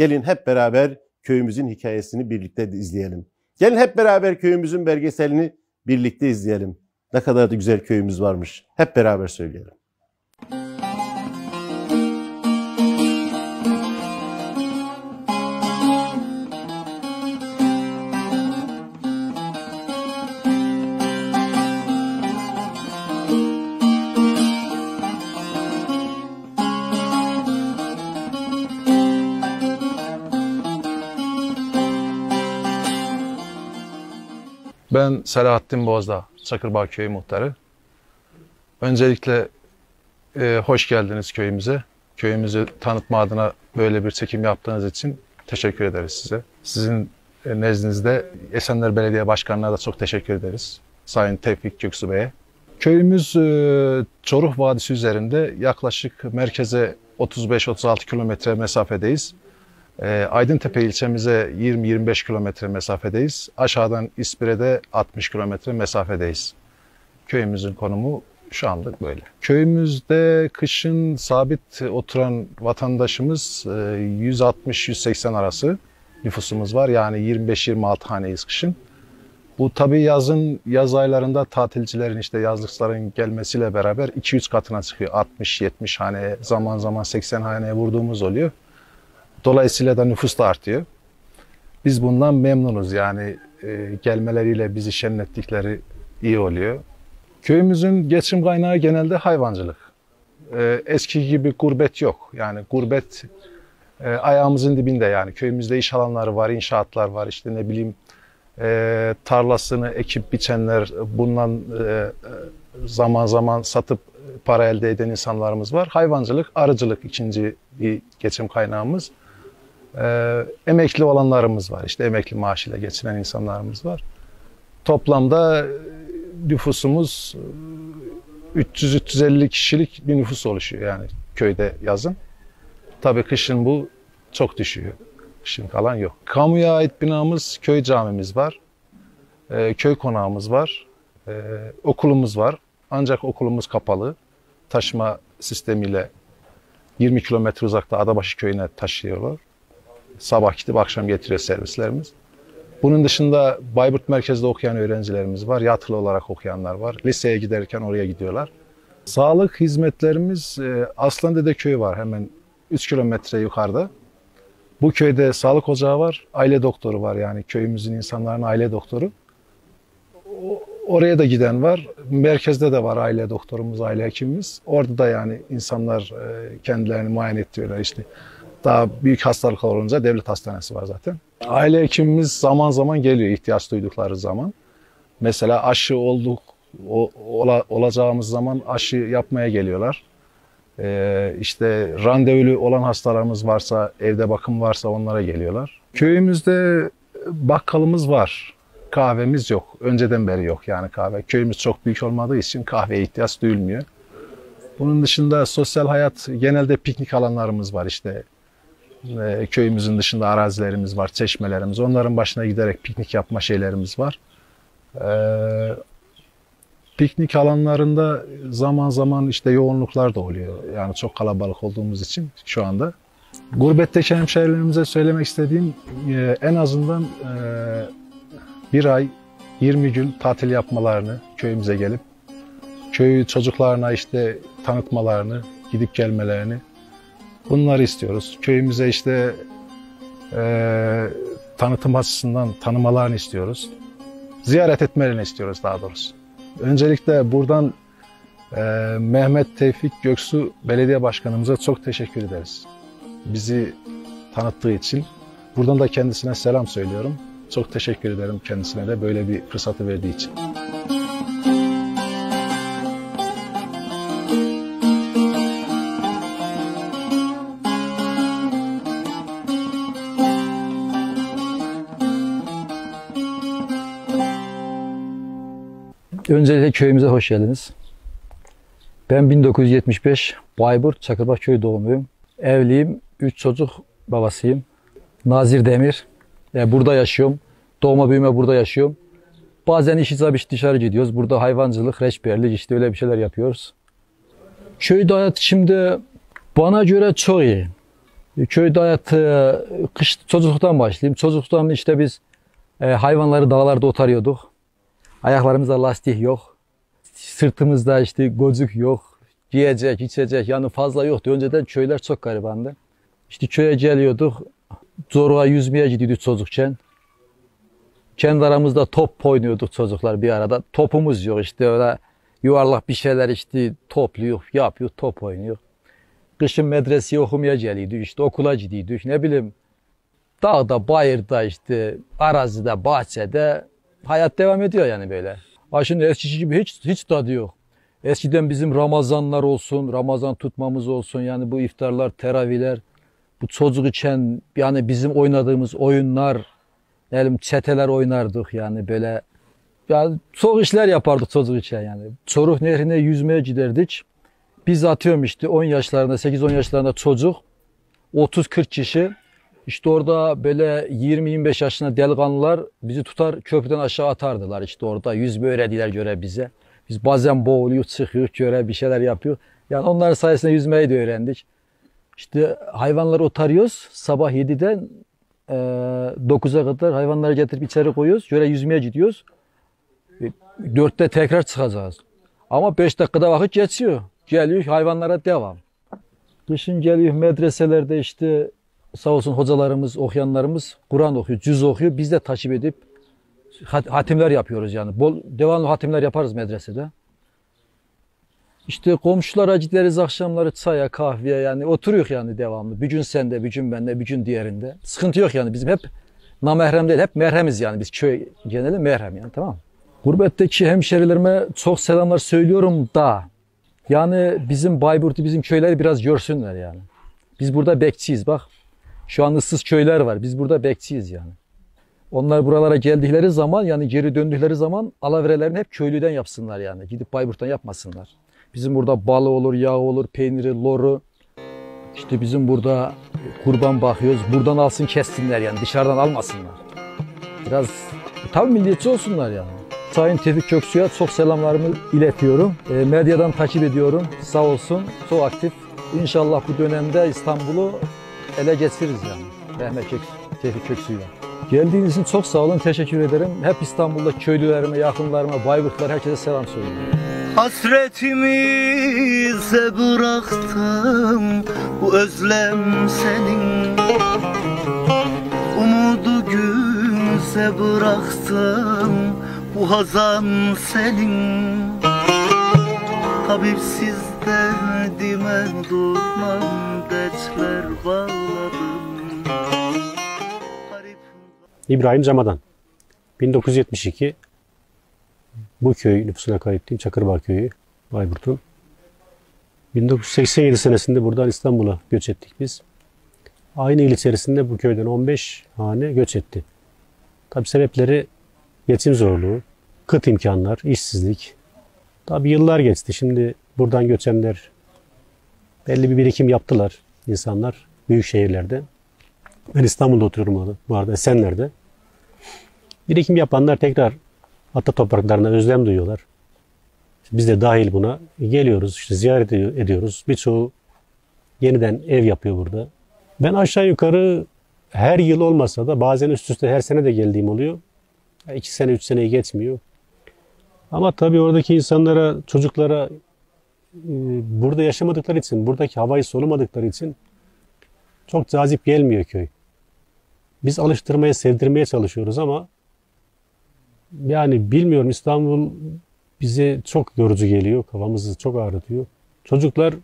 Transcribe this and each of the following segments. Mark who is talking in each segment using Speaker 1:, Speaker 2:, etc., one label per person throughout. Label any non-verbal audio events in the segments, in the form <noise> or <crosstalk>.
Speaker 1: Gelin hep beraber köyümüzün hikayesini birlikte izleyelim. Gelin hep beraber köyümüzün belgeselini birlikte izleyelim. Ne kadar da güzel köyümüz varmış. Hep beraber söyleyelim.
Speaker 2: Ben Selahattin Bozdağ, Çakırbağ Köyü Muhtarı. Öncelikle e, hoş geldiniz köyümüze. Köyümüzü tanıtma adına böyle bir çekim yaptığınız için teşekkür ederiz size. Sizin e, nezdinizde Esenler Belediye Başkanı'na da çok teşekkür ederiz. Sayın Tevfik Göksu Bey'e. Köyümüz e, Çoruh Vadisi üzerinde yaklaşık merkeze 35-36 kilometre mesafedeyiz. E, Aydıntepe ilçemize 20-25 kilometre mesafedeyiz. Aşağıdan İspire'de 60 kilometre mesafedeyiz. Köyümüzün konumu şu anlık böyle. Köyümüzde kışın sabit oturan vatandaşımız e, 160-180 arası nüfusumuz var. Yani 25-26 haneyiz kışın. Bu tabii yazın, yaz aylarında tatilcilerin işte yazlıkların gelmesiyle beraber 200 katına çıkıyor. 60-70 hane, zaman zaman 80 haneye vurduğumuz oluyor. Dolayısıyla da nüfus da artıyor. Biz bundan memnunuz yani e, gelmeleriyle bizi şenlettikleri iyi oluyor. Köyümüzün geçim kaynağı genelde hayvancılık. E, eski gibi gurbet yok. Yani gurbet e, ayağımızın dibinde yani. Köyümüzde iş alanları var, inşaatlar var. işte ne bileyim e, tarlasını ekip biçenler, bundan e, zaman zaman satıp para elde eden insanlarımız var. Hayvancılık, arıcılık ikinci bir geçim kaynağımız. Ee, emekli olanlarımız var. İşte emekli maaşıyla geçinen insanlarımız var. Toplamda nüfusumuz 300-350 kişilik bir nüfus oluşuyor yani köyde yazın. Tabii kışın bu çok düşüyor. Kışın kalan yok. Kamuya ait binamız, köy camimiz var. Ee, köy konağımız var. Ee, okulumuz var. Ancak okulumuz kapalı. Taşıma sistemiyle 20 kilometre uzakta Adabaşı köyüne taşıyorlar. Sabah gidip akşam getiriyor servislerimiz. Bunun dışında Bayburt merkezde okuyan öğrencilerimiz var. Yatılı olarak okuyanlar var. Liseye giderken oraya gidiyorlar. Sağlık hizmetlerimiz e, Aslandede köyü var hemen 3 kilometre yukarıda. Bu köyde sağlık ocağı var, aile doktoru var yani köyümüzün insanların aile doktoru. Oraya da giden var. Merkezde de var aile doktorumuz, aile hekimimiz. Orada da yani insanlar e, kendilerini muayene ettiriyorlar işte. Daha büyük hastalık olunca devlet hastanesi var zaten. Aile hekimimiz zaman zaman geliyor ihtiyaç duydukları zaman. Mesela aşı olduk o, ola, olacağımız zaman aşı yapmaya geliyorlar. Ee, işte randevulu olan hastalarımız varsa, evde bakım varsa onlara geliyorlar. Köyümüzde bakkalımız var. Kahvemiz yok. Önceden beri yok yani kahve. Köyümüz çok büyük olmadığı için kahveye ihtiyaç duyulmuyor. Bunun dışında sosyal hayat genelde piknik alanlarımız var işte. Köyümüzün dışında arazilerimiz var, çeşmelerimiz. Onların başına giderek piknik yapma şeylerimiz var. Ee, piknik alanlarında zaman zaman işte yoğunluklar da oluyor. Yani çok kalabalık olduğumuz için şu anda. Gurbetteki hemşehrilerimize söylemek istediğim e, en azından e, bir ay 20 gün tatil yapmalarını köyümüze gelip köyü çocuklarına işte tanıtmalarını, gidip gelmelerini bunları istiyoruz. Köyümüze işte e, tanıtım açısından tanımalarını istiyoruz. Ziyaret etmelerini istiyoruz daha doğrusu. Öncelikle buradan e, Mehmet Tevfik Göksu Belediye Başkanımıza çok teşekkür ederiz. Bizi tanıttığı için. Buradan da kendisine selam söylüyorum. Çok teşekkür ederim kendisine de böyle bir fırsatı verdiği için.
Speaker 3: Öncelikle köyümüze hoş geldiniz. Ben 1975 Bayburt Çakırbak Köy doğumluyum. Evliyim, 3 çocuk babasıyım. Nazir Demir. Yani burada yaşıyorum. Doğma büyüme burada yaşıyorum. Bazen iş icabı dışarı gidiyoruz. Burada hayvancılık, reçberlik işte öyle bir şeyler yapıyoruz. Köyde hayat şimdi bana göre çok iyi. Köyde hayatı kış çocukluktan başlayayım. Çocukluktan işte biz e, hayvanları dağlarda otarıyorduk. Ayaklarımızda lastik yok. Sırtımızda işte gocuk yok. Giyecek, içecek yani fazla yoktu. Önceden köyler çok garibandı. İşte köye geliyorduk. Zorluğa yüzmeye gidiyorduk çocukken. Kendi aramızda top oynuyorduk çocuklar bir arada. Topumuz yok işte öyle yuvarlak bir şeyler işte topluyor, yapıyor, top oynuyor. Kışın medreseye okumaya geliyorduk işte okula gidiyorduk ne bileyim. Dağda, bayırda işte arazide, bahçede hayat devam ediyor yani böyle. Ha şimdi eskisi gibi hiç, hiç tadı yok. Eskiden bizim Ramazanlar olsun, Ramazan tutmamız olsun yani bu iftarlar, teravihler, bu çocuk için yani bizim oynadığımız oyunlar, bileyim çeteler oynardık yani böyle yani çok işler yapardık çocuk için yani. Çoruh Nehri'ne yüzmeye giderdik. Biz atıyorum işte 10 yaşlarında, 8-10 yaşlarında çocuk, 30-40 kişi. İşte orada böyle 20-25 yaşında delikanlılar bizi tutar köprüden aşağı atardılar. İşte orada yüzme öğrettiler göre bize. Biz bazen boğuluyor, çıkıyor, göre bir şeyler yapıyor. Yani onların sayesinde yüzmeyi de öğrendik. İşte hayvanları otarıyoruz. Sabah 7'den e, 9'a kadar hayvanları getirip içeri koyuyoruz. Şöyle yüzmeye gidiyoruz. E, Dörtte tekrar çıkacağız. Ama 5 dakikada vakit geçiyor. Geliyor hayvanlara devam. Kışın geliyor medreselerde işte sağ olsun hocalarımız, okuyanlarımız Kur'an okuyor, cüz okuyor. Biz de takip edip hat- hatimler yapıyoruz yani. Bol, devamlı hatimler yaparız medresede. İşte komşulara gideriz akşamları çaya, kahveye yani oturuyoruz yani devamlı. Bir gün sende, bir gün bende, bir gün diğerinde. Sıkıntı yok yani bizim hep namahrem değil, hep merhemiz yani biz köy geneli merhem yani tamam mı? Gurbetteki hemşerilerime çok selamlar söylüyorum da yani bizim Bayburt'u bizim köyleri biraz görsünler yani. Biz burada bekçiyiz bak. Şu an ıssız köyler var. Biz burada bekçiyiz yani. Onlar buralara geldikleri zaman yani geri döndükleri zaman alaverelerini hep köylüden yapsınlar yani. Gidip Bayburt'tan yapmasınlar. Bizim burada balı olur, yağ olur, peyniri, loru. İşte bizim burada kurban bakıyoruz. Buradan alsın kessinler yani. Dışarıdan almasınlar. Biraz tabii milliyetçi olsunlar yani. Sayın Tevfik Köksu'ya çok selamlarımı iletiyorum. E, medyadan takip ediyorum. Sağ olsun. Çok aktif. İnşallah bu dönemde İstanbul'u ele geçiririz yani. Mehmet Köksu, Tevfik Köksu'yla. Geldiğiniz için çok sağ olun. Teşekkür ederim. Hep İstanbul'da köylülerime, yakınlarıma, Bayburtlar herkese selam söylüyorum.
Speaker 4: Hasretimize bıraktım bu özlem senin Umudu güze bıraktım bu hazan senin Tabipsiz derdime durmam dertler bağladım
Speaker 5: İbrahim Camadan. 1972 bu köy nüfusuna kayıtlıyım. Çakırbağ köyü Bayburt'un. 1987 senesinde buradan İstanbul'a göç ettik biz. Aynı yıl içerisinde bu köyden 15 hane göç etti. Tabi sebepleri geçim zorluğu, kıt imkanlar, işsizlik. Tabi yıllar geçti. Şimdi buradan göçenler belli bir birikim yaptılar insanlar büyük şehirlerde. Ben İstanbul'da oturuyorum bu arada Esenler'de. Birikim yapanlar tekrar ata topraklarına özlem duyuyorlar. Biz de dahil buna geliyoruz, işte ziyaret ediyoruz. Birçoğu yeniden ev yapıyor burada. Ben aşağı yukarı her yıl olmasa da bazen üst üste her sene de geldiğim oluyor. İki sene, üç seneyi geçmiyor. Ama tabii oradaki insanlara, çocuklara burada yaşamadıkları için, buradaki havayı solumadıkları için çok cazip gelmiyor köy. Biz alıştırmaya, sevdirmeye çalışıyoruz ama yani bilmiyorum İstanbul bize çok yorucu geliyor. Kafamızı çok ağrıtıyor. Çocuklar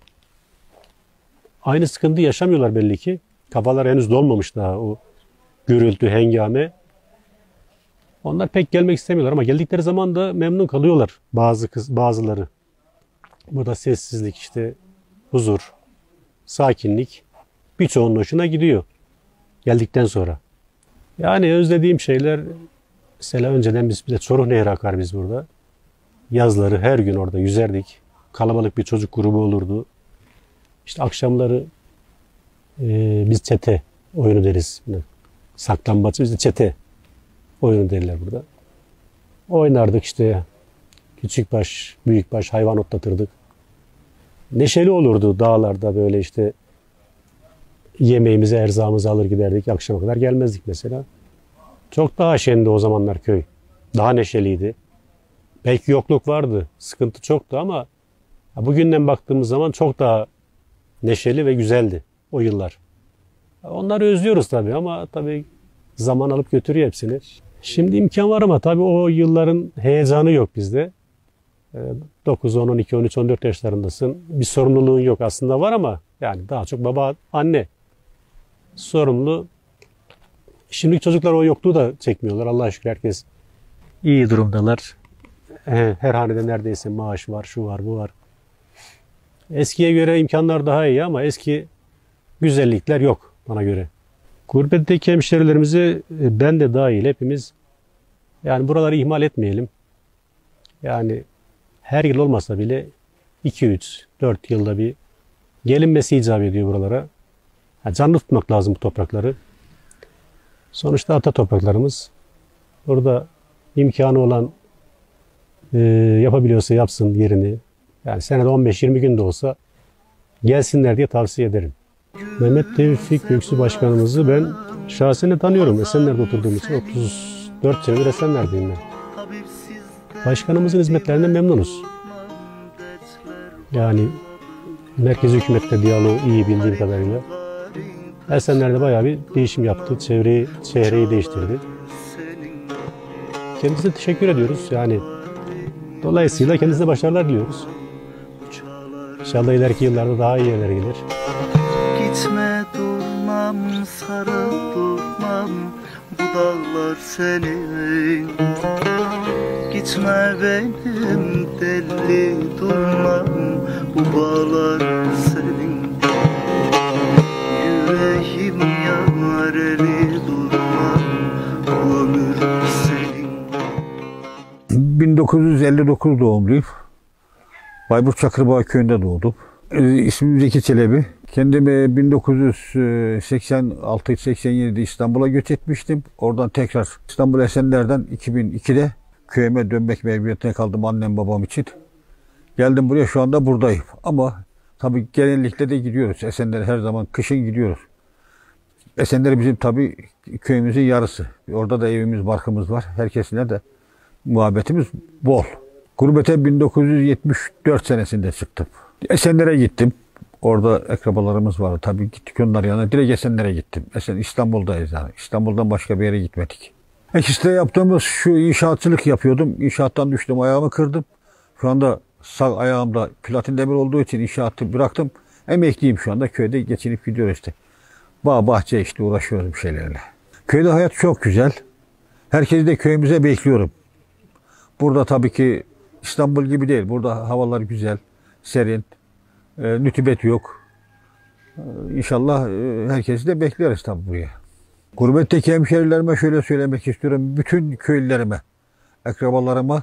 Speaker 5: aynı sıkıntı yaşamıyorlar belli ki. Kafalar henüz dolmamış daha o gürültü, hengame. Onlar pek gelmek istemiyorlar ama geldikleri zaman da memnun kalıyorlar bazı kız, bazıları. Burada sessizlik işte, huzur, sakinlik birçoğunun hoşuna gidiyor geldikten sonra. Yani özlediğim şeyler mesela önceden biz bir de Çoruh Nehri akar biz burada. Yazları her gün orada yüzerdik. Kalabalık bir çocuk grubu olurdu. İşte akşamları e, biz çete oyunu deriz. Saklambaç biz de çete oyunu derler burada. Oynardık işte küçük baş, büyük baş hayvan otlatırdık. Neşeli olurdu dağlarda böyle işte yemeğimizi, erzağımızı alır giderdik. Akşama kadar gelmezdik mesela. Çok daha şendi o zamanlar köy. Daha neşeliydi. Belki yokluk vardı, sıkıntı çoktu ama bugünden baktığımız zaman çok daha neşeli ve güzeldi o yıllar. Onları özlüyoruz tabii ama tabii zaman alıp götürüyor hepsini. Şimdi imkan var ama tabii o yılların heyecanı yok bizde. Ee, 9, 10, 12, 13, 14 yaşlarındasın. Bir sorumluluğun yok aslında var ama yani daha çok baba, anne sorumlu. Şimdiki çocuklar o yokluğu da çekmiyorlar. Allah'a şükür herkes iyi durumdalar. He, Her hanede neredeyse maaş var, şu var, bu var. Eskiye göre imkanlar daha iyi ama eski güzellikler yok bana göre. Gurbetteki hemşerilerimizi e, ben de dahil hepimiz yani buraları ihmal etmeyelim. Yani her yıl olmasa bile 2-3, 4 yılda bir gelinmesi icap ediyor buralara. Ha, canlı tutmak lazım bu toprakları. Sonuçta ata topraklarımız. Burada imkanı olan e, yapabiliyorsa yapsın yerini. Yani senede 15-20 gün de olsa gelsinler diye tavsiye ederim. Mehmet Tevfik Göksu Başkanımızı ben şahsen de tanıyorum. Esenler'de oturduğum için 34 senedir Esenler'deyim ben. Başkanımızın hizmetlerinden memnunuz. Yani merkezi hükümette diyaloğu iyi bildiğim kadarıyla. Esenler'de bayağı bir değişim yaptı. Çevreyi, çehreyi değiştirdi. Kendisine teşekkür ediyoruz. Yani dolayısıyla kendisine başarılar diliyoruz. İnşallah ileriki yıllarda daha iyi yerlere gelir.
Speaker 4: Gitme durmam sarıl durmam Bu dağlar senin Gitme benim deli durmam Bu bağlar senin Yüreğim yareli durmam Bu ömür senin
Speaker 6: 1959 doğumluyum. Bayburt Çakırbağ köyünde doğdum. Ee, İsmim Zeki Çelebi. Kendimi 1986-87'de İstanbul'a göç etmiştim. Oradan tekrar İstanbul Esenler'den 2002'de köyüme dönmek mecburiyetine kaldım annem babam için. Geldim buraya şu anda buradayım. Ama tabii genellikle de gidiyoruz. Esenler'e her zaman kışın gidiyoruz. Esenler bizim tabii köyümüzün yarısı. Orada da evimiz, barkımız var. Herkesine de muhabbetimiz bol. Gurbete 1974 senesinde çıktım. Esenler'e gittim. Orada akrabalarımız vardı. Tabii gittik onlar yanına. Direkt Esenler'e gittim. Esen İstanbul'dayız yani. İstanbul'dan başka bir yere gitmedik. E işte yaptığımız şu inşaatçılık yapıyordum. İnşaattan düştüm, ayağımı kırdım. Şu anda sağ ayağımda platin demir olduğu için inşaatı bıraktım. Emekliyim şu anda. Köyde geçinip gidiyor işte. Bağ bahçe işte uğraşıyoruz bir şeylerle. Köyde hayat çok güzel. Herkesi de köyümüze bekliyorum. Burada tabii ki İstanbul gibi değil. Burada havalar güzel, serin, e, nütübet yok. E, İnşallah e, herkesi de bekleriz tabii buraya. Gurbetteki hemşerilerime şöyle söylemek istiyorum. Bütün köylülerime, akrabalarıma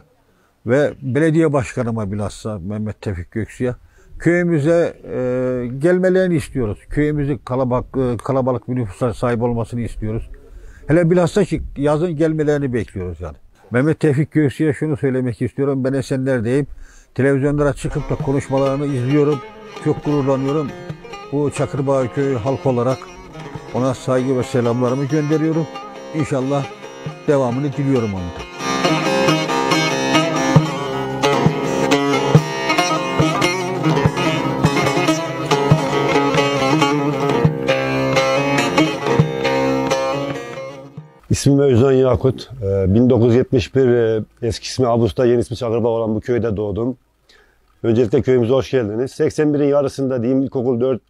Speaker 6: ve belediye başkanıma bilhassa Mehmet Tevfik Göksu'ya köyümüze e, gelmelerini istiyoruz. Köyümüzün kalabalık, e, kalabalık bir nüfusa sahip olmasını istiyoruz. Hele bilhassa ki yazın gelmelerini bekliyoruz yani. Mehmet Tevfik Göksu'ya şunu söylemek istiyorum. Ben Esenler'deyim. Televizyonlara çıkıp da konuşmalarını izliyorum. Çok gururlanıyorum. Bu Çakırbağ Köyü halk olarak ona saygı ve selamlarımı gönderiyorum. İnşallah devamını diliyorum onun.
Speaker 7: İsmim Özcan Yakut. Ee, 1971 e, eski ismi Abus'ta yeni ismi Çakırbağ olan bu köyde doğdum. Öncelikle köyümüze hoş geldiniz. 81'in yarısında diyeyim ilkokul 4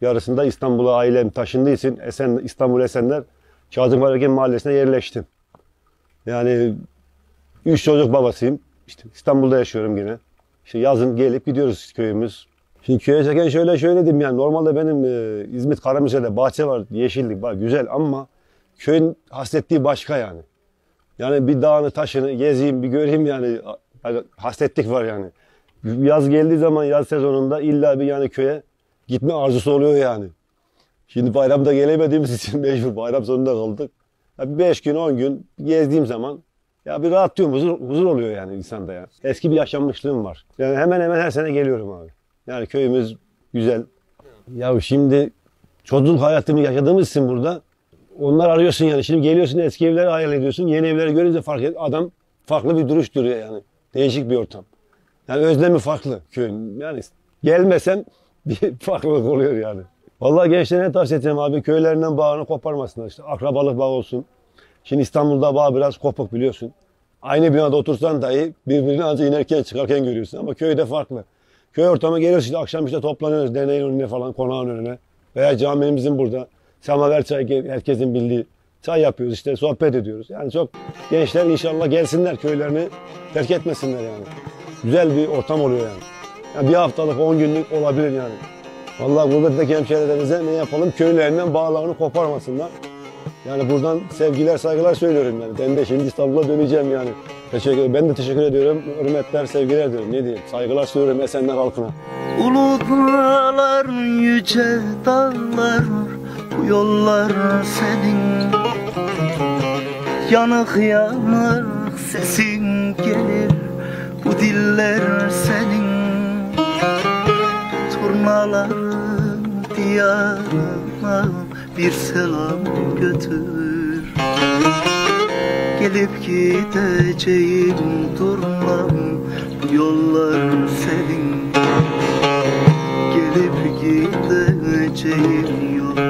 Speaker 7: yarısında İstanbul'a ailem taşındığı için Esen, İstanbul Esenler Kazım Karagöl Mahallesi'ne yerleştim. Yani üç çocuk babasıyım. İşte İstanbul'da yaşıyorum yine. İşte yazın gelip gidiyoruz köyümüz. Şimdi köye çeken şöyle şöyle diyeyim yani normalde benim e, İzmit Karamürsel'de bahçe var, yeşillik var güzel ama köyün hasrettiği başka yani. Yani bir dağını taşını gezeyim bir göreyim yani hasretlik var yani. Yaz geldiği zaman yaz sezonunda illa bir yani köye gitme arzusu oluyor yani. Şimdi bayramda gelemediğimiz için <laughs> mecbur bayram sonunda kaldık. Ya bir beş gün on gün gezdiğim zaman ya bir rahatlıyorum huzur, huzur oluyor yani insanda ya. Eski bir yaşanmışlığım var. Yani hemen hemen her sene geliyorum abi. Yani köyümüz güzel. Ya şimdi çocukluk hayatımı yaşadığımız için burada. Onlar arıyorsun yani. Şimdi geliyorsun eski evleri hayal ediyorsun. Yeni evleri görünce fark et. Adam farklı bir duruş duruyor yani. Değişik bir ortam. Yani özlemi farklı köyün. Yani gelmesem <laughs> bir farklılık oluyor yani. Vallahi gençlere ne tavsiye edeceğim abi köylerinden bağını koparmasınlar. İşte akrabalık bağı olsun. Şimdi İstanbul'da bağ biraz kopuk biliyorsun. Aynı binada otursan dahi birbirini ancak inerken çıkarken görüyorsun ama köyde farklı. Köy ortamı geliyoruz işte akşam işte toplanıyoruz derneğin önüne falan konağın önüne. Veya camimizin burada. Samaver çay herkesin bildiği. Çay yapıyoruz işte sohbet ediyoruz. Yani çok gençler inşallah gelsinler köylerini terk etmesinler yani. Güzel bir ortam oluyor yani. Yani bir haftalık 10 günlük olabilir yani. Vallahi gurbetteki hemşehrilerimize ne yapalım köylerinden bağlarını koparmasınlar. Yani buradan sevgiler saygılar söylüyorum yani. Ben de şimdi İstanbul'a döneceğim yani. Teşekkür Ben de teşekkür ediyorum. Hürmetler, sevgiler diyorum. Ne diyeyim? Saygılar söylüyorum Esenler halkına.
Speaker 4: Ulu dağlar, yüce dağlar Bu yollar senin Yanık yanık sesin gelir Bu diller Turnaların diyarına Bir selam götür. Gelip gideceğim durmam. Yollar senin. Gelip gideceğim yol